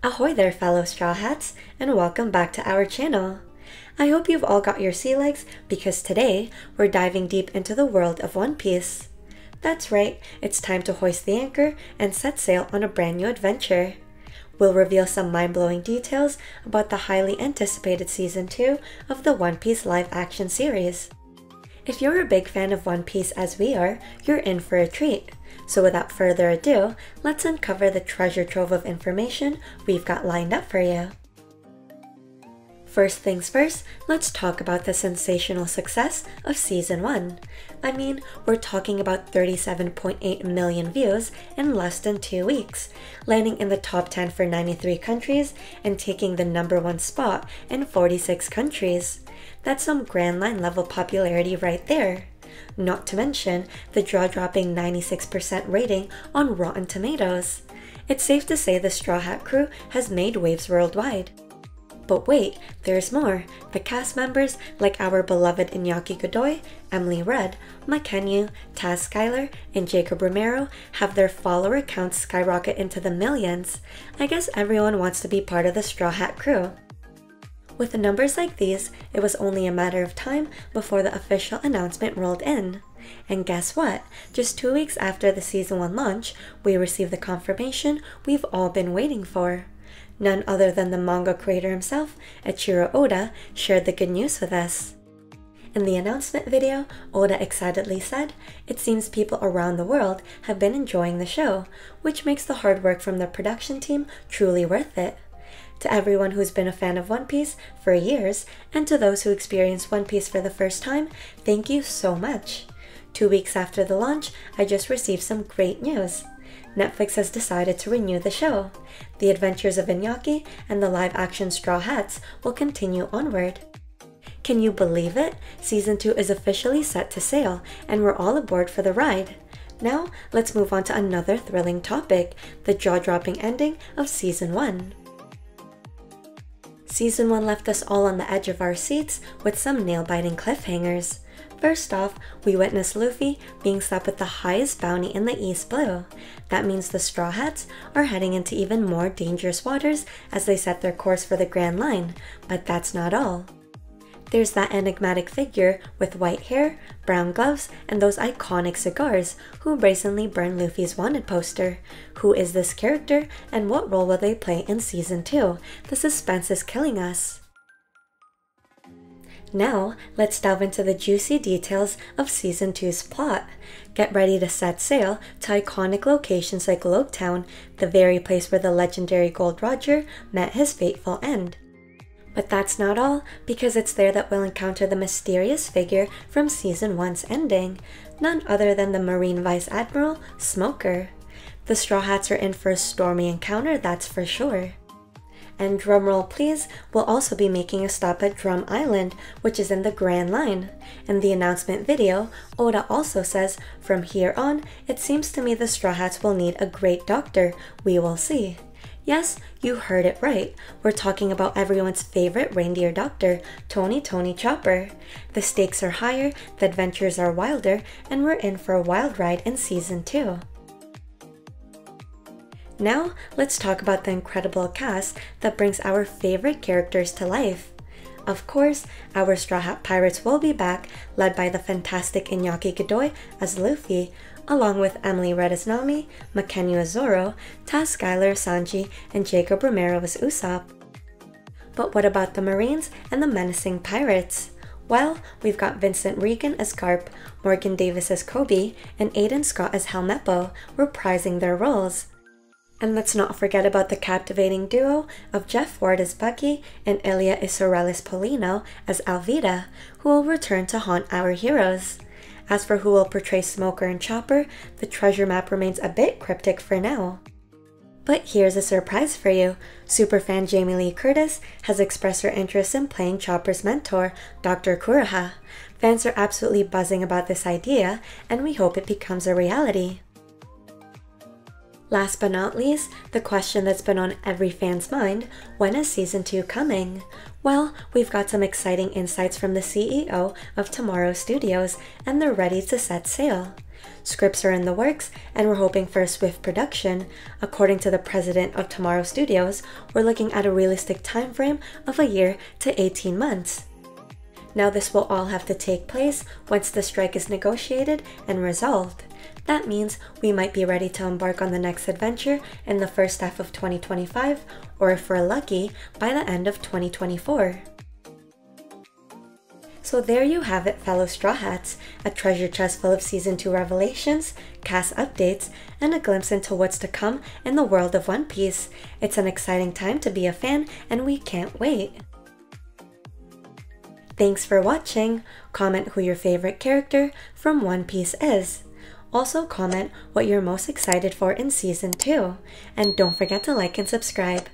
Ahoy there fellow Straw Hats, and welcome back to our channel. I hope you've all got your sea legs because today we're diving deep into the world of One Piece. That's right, it's time to hoist the anchor and set sail on a brand new adventure. We'll reveal some mind-blowing details about the highly anticipated season 2 of the One Piece live action series. If you're a big fan of One Piece as we are, you're in for a treat. So without further ado, let's uncover the treasure trove of information we've got lined up for you. First things first, let's talk about the sensational success of Season 1. I mean, we're talking about 37.8 million views in less than two weeks, landing in the top 10 for 93 countries and taking the number one spot in 46 countries. That's some Grand Line level popularity right there. Not to mention the jaw-dropping 96% rating on Rotten Tomatoes. It's safe to say the Straw Hat crew has made waves worldwide. But wait, there's more. The cast members, like our beloved Iñaki Godoy, Emily Rudd, Mackenyu, Taz Skylar, and Jacob Romero, have their follower counts skyrocket into the millions. I guess everyone wants to be part of the Straw Hat crew. With numbers like these, it was only a matter of time before the official announcement rolled in. And guess what? Just two weeks after the season 1 launch, we received the confirmation we've all been waiting for. None other than the manga creator himself, Eiichiro Oda, shared the good news with us. In the announcement video, Oda excitedly said, It seems people around the world have been enjoying the show, which makes the hard work from the production team truly worth it. To everyone who's been a fan of One Piece for years, and to those who experienced One Piece for the first time, thank you so much. Two weeks after the launch, I just received some great news. Netflix has decided to renew the show. The Adventures of Iñaki and the live action Straw Hats will continue onward. Can you believe it? Season 2 is officially set to sail, and we're all aboard for the ride. Now, let's move on to another thrilling topic the jaw dropping ending of Season 1. Season 1 left us all on the edge of our seats with some nail biting cliffhangers. First off, we witness Luffy being slapped with the highest bounty in the East Blue. That means the Straw Hats are heading into even more dangerous waters as they set their course for the Grand Line, but that's not all. There's that enigmatic figure with white hair, brown gloves, and those iconic cigars who recently burned Luffy's wanted poster. Who is this character and what role will they play in season 2? The suspense is killing us. Now, let's delve into the juicy details of Season 2's plot. Get ready to set sail to iconic locations like Loguetown, the very place where the legendary Gold Roger met his fateful end. But that's not all, because it's there that we'll encounter the mysterious figure from Season 1's ending, none other than the Marine Vice Admiral, Smoker. The Straw Hats are in for a stormy encounter, that's for sure. And drumroll please, we'll also be making a stop at Drum Island, which is in the Grand Line. In the announcement video, Oda also says, from here on, it seems to me the Straw Hats will need a great doctor, we will see. Yes, you heard it right. We're talking about everyone's favorite reindeer doctor, Tony Tony Chopper. The stakes are higher, the adventures are wilder, and we're in for a wild ride in season 2. Now, let's talk about the incredible cast that brings our favorite characters to life. Of course, our Straw Hat Pirates will be back, led by the fantastic Iñaki Godoy as Luffy, along with Emily Rudd as Nami, Mackenyu as Zoro, Taz Skylar Sanji, and Jacob Romero as Usopp. But what about the Marines and the menacing pirates? Well, we've got Vincent Regan as Garp, Morgan Davis as Koby, and Aidan Scott as Helmeppo reprising their roles. And let's not forget about the captivating duo of Jeff Ward as Buggy and Ilia Isorelýs Paulino as Alvida, who will return to haunt our heroes. As for who will portray Smoker and Chopper, the treasure map remains a bit cryptic for now. But here's a surprise for you. Superfan Jamie Lee Curtis has expressed her interest in playing Chopper's mentor, Dr. Kureha. Fans are absolutely buzzing about this idea, and we hope it becomes a reality. Last but not least, the question that's been on every fan's mind, when is season 2 coming? Well, we've got some exciting insights from the CEO of Tomorrow Studios, and they're ready to set sail. Scripts are in the works, and we're hoping for a swift production. According to the president of Tomorrow Studios, we're looking at a realistic time frame of a year to 18 months. Now, this will all have to take place once the strike is negotiated and resolved. That means we might be ready to embark on the next adventure in the first half of 2025, or if we're lucky, by the end of 2024. So there you have it, fellow Straw Hats, a treasure chest full of Season 2 revelations, cast updates, and a glimpse into what's to come in the world of One Piece. It's an exciting time to be a fan, and we can't wait. Thanks for watching! Comment who your favorite character from One Piece is. Also comment what you're most excited for in Season 2. And don't forget to like and subscribe.